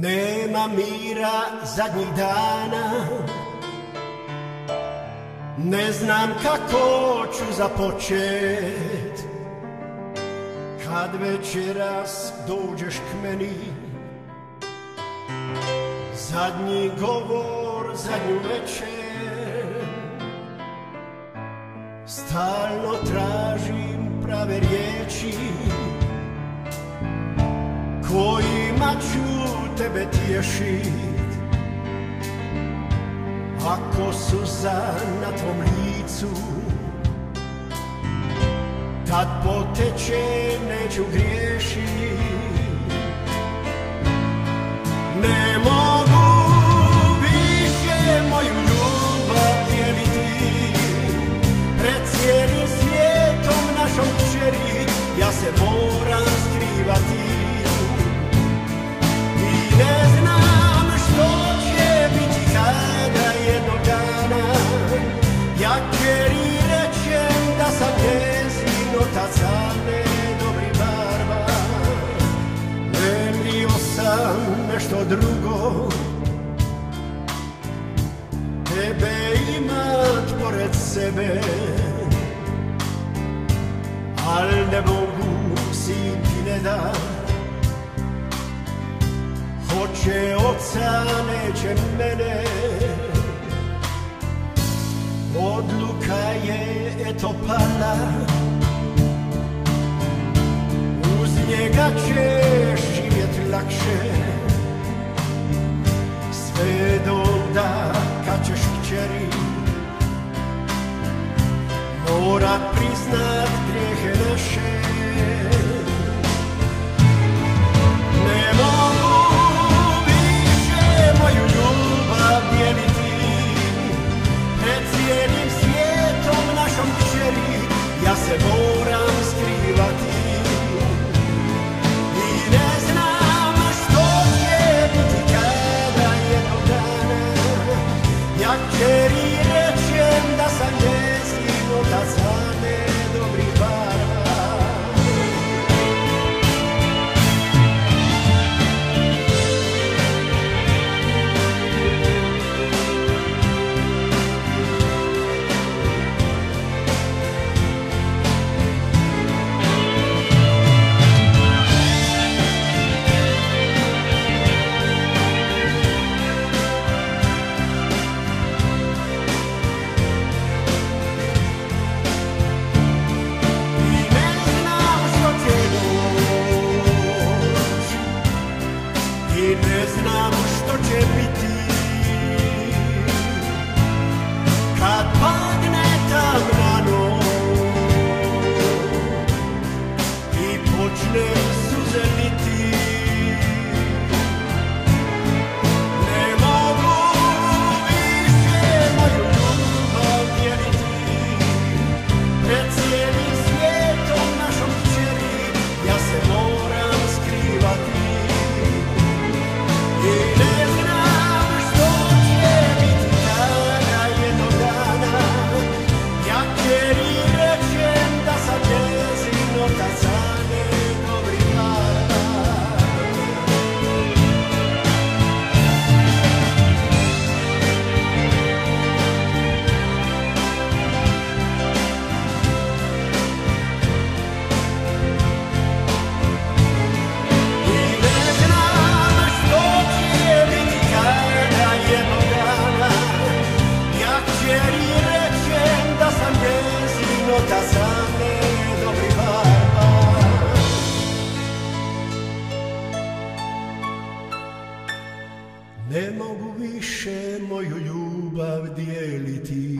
Nema mira zadnjih dana. Ne znam kako ću započet. Kad večeras dođeš k meni Zadnji govor, zadnju večer. Stalno tražim tebe tješit. Ako suza na tvom licu Tad poteče neću griješit barba drugo. Tebe imat pored sebe Al ne mogu, sin ti ne da. Hoće oca, neće mene. Odluka je eto pala bracie, się swy dolda kaczesz chcieli. Morat priznat grzechy nasze, I ne znam što će biti. Kad Ne mogu više moju ljubav dijeliti